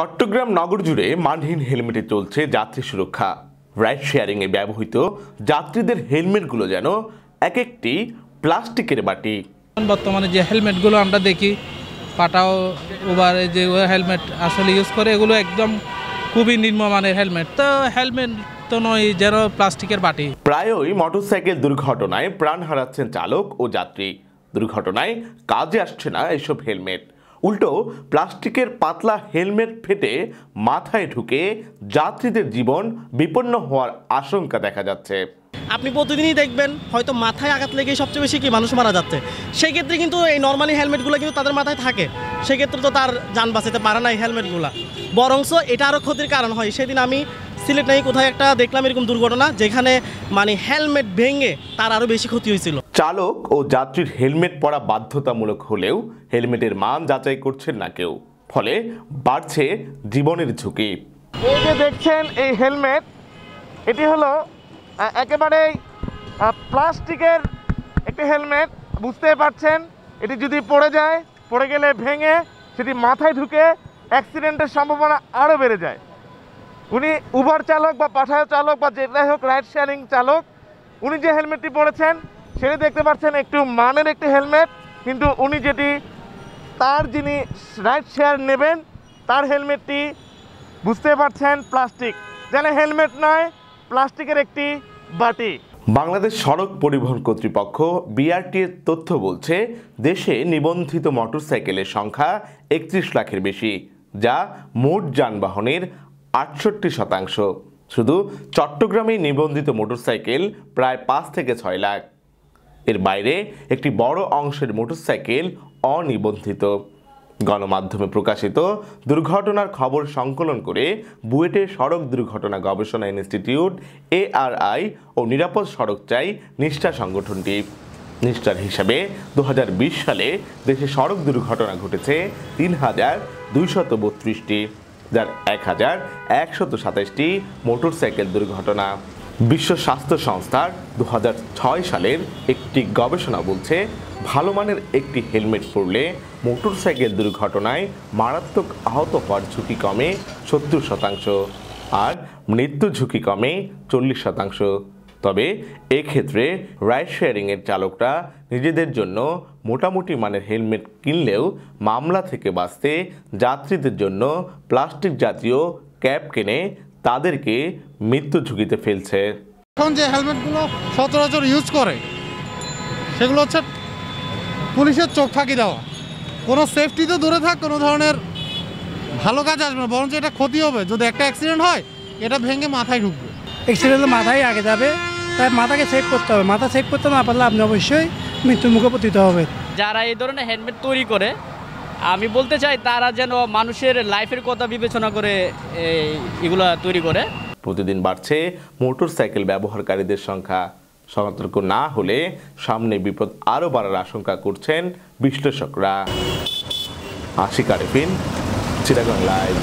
চট্টগ্রাম নগর জুড়ে মানহীন হেলমেটে চলছে যাত্রী সুরক্ষা। রাইড শেয়ারিংয়ে ব্যবহৃত যাত্রীদের হেলমেটগুলো যেন এক একটি প্লাস্টিকের বাটি। বর্তমানে যে হেলমেটগুলো আমরা দেখি পাটাও ওভারে যে হেলমেট আসলে ইউজ করে এগুলো একদম খুবই নিম্নমানের হেলমেট। তো হেলমেট তো নয় যেন প্লাস্টিকের বাটি। প্রায়ই মোটরসাইকেল দুর্ঘটনায় প্রাণ হারাচ্ছেন চালক ও যাত্রী। দুর্ঘটনায় কাজে আসছে না এসব হেলমেট। উল্টো প্লাস্টিকের পাতলা হেলমেট ফেটে মাথায় ঢুকে যাত্রীদের জীবন বিপন্ন হওয়ার আশঙ্কা দেখা যাচ্ছে। আপনি প্রতিদিনই দেখবেন হয়তো মাথায় আঘাত লেগে সবচেয়ে বেশি কি মানুষ মারা যাচ্ছে। সেই ক্ষেত্রে কিন্তু এই নর্মালি হেলমেটগুলো কিন্তু তাদের মাথায় থাকে। সেক্ষেত্রে তো তার যান বাঁচাতে পারে না এই হেলমেটগুলো। বরংস এটা আরও ক্ষতির কারণ হয়। সেদিন আমি সিলেট নাই কোথায় একটা দেখলাম এরকম দুর্ঘটনা যেখানে মানে হেলমেট ভেঙে তার আরও বেশি ক্ষতি হয়েছিল। চালক ও যাত্রীর হেলমেট পরা বাধ্যতামূলক হলেও হেলমেটের মান যাচাই করছেন না কেউ। ফলে বাড়ছে জীবনের ঝুঁকি। এই যে দেখছেন এই হেলমেট এটি হলো একেবারেই প্লাস্টিকের একটি হেলমেট বুঝতে পারছেন এটি যদি পড়ে যায় পড়ে গেলে ভেঙে সেটি মাথায় ঢুকে অ্যাক্সিডেন্টের সম্ভাবনা আরও বেড়ে যায়। উনি উবার চালক বা পাঠায় চালক বা যেটাই হোক রাইড শেয়ারিং চালক, উনি যে হেলমেটটি পরেছেন, সেটি দেখতে পাচ্ছেন একটু মানের একটি হেলমেট কিন্তু উনি যেটি তার যিনি রাইড শেয়ার নেবেন, তার হেলমেটটি বুঝতে পারছেন প্লাস্টিক যেন হেলমেট নয় প্লাস্টিকের একটি বাটি। বাংলাদেশ সড়ক পরিবহন কর্তৃপক্ষ বিআরটি এর তথ্য বলছে, দেশে নিবন্ধিত মোটরসাইকেলের সংখ্যা একত্রিশ লাখের বেশি, যা মোট যানবাহনের আটষট্টি শতাংশ। শুধু চট্টগ্রামেই নিবন্ধিত মোটরসাইকেল প্রায় পাঁচ থেকে ছয় লাখ। এর বাইরে একটি বড় অংশের মোটরসাইকেল অনিবন্ধিত। গণমাধ্যমে প্রকাশিত দুর্ঘটনার খবর সংকলন করে বুয়েটের সড়ক দুর্ঘটনা গবেষণা ইনস্টিটিউট এআরআই ও নিরাপদ সড়ক চাই নিষ্ঠা সংগঠনটি। নিষ্ঠার হিসাবে দু হাজার বিশ সালে দেশে সড়ক দুর্ঘটনা ঘটেছে তিন হাজার দুইশত বত্রিশটি। যার এক হাজার একশত সাতাশটি মোটরসাইকেল দুর্ঘটনা। বিশ্ব স্বাস্থ্য সংস্থার দু হাজার ছয় সালের একটি গবেষণা বলছে, ভালো মানের একটি হেলমেট পরলে মোটরসাইকেল দুর্ঘটনায় মারাত্মক আহত হওয়ার ঝুঁকি কমে সত্তর শতাংশ আর মৃত্যু ঝুঁকি কমে চল্লিশ শতাংশ। তবে এক্ষেত্রে রাইড শেয়ারিংয়ের চালকরা নিজেদের জন্য মোটামুটি মানের হেলমেট কিনলেও মামলা থেকে বাঁচতে যাত্রীদের জন্য প্লাস্টিক জাতীয় ক্যাপ কিনে তাদেরকে মৃত্যু ঝুঁকিতে ফেলছে। এখন যে হেলমেটগুলো সচরাচর ইউজ করে সেগুলো হচ্ছে পুলিশের চোখ ফাঁকি দেওয়া। কোনো সেফটি তো দূরে থাক কোনো ধরনের ভালো কাজ আসবে না বরঞ্চ এটা ক্ষতি হবে। যদি একটা অ্যাক্সিডেন্ট হয় এটা ভেঙে মাথায় ঢুকবে। অ্যাক্সিডেন্টে মাথায় আগে যাবে। তাই মাথাকে সেভ করতে হবে। মাথা সেভ করতে না পারলে আপনি অবশ্যই মৃত্যুর মুখে পতিত হবে যারা এই ধরনের হেলমেট তৈরি করে আমি বলতে চাই তারা যেন মানুষের লাইফের কথা বিবেচনা করে এগুলা তৈরি করে। প্রতিদিন বাড়ছে মোটরসাইকেল ব্যবহারকারীদের সংখ্যা। সতর্ক না হলে সামনে বিপদ আরও বাড়ার আশঙ্কা করছেন বিশ্লেষকরা। আশিক আরেফিন চিটাগাং লাইভ।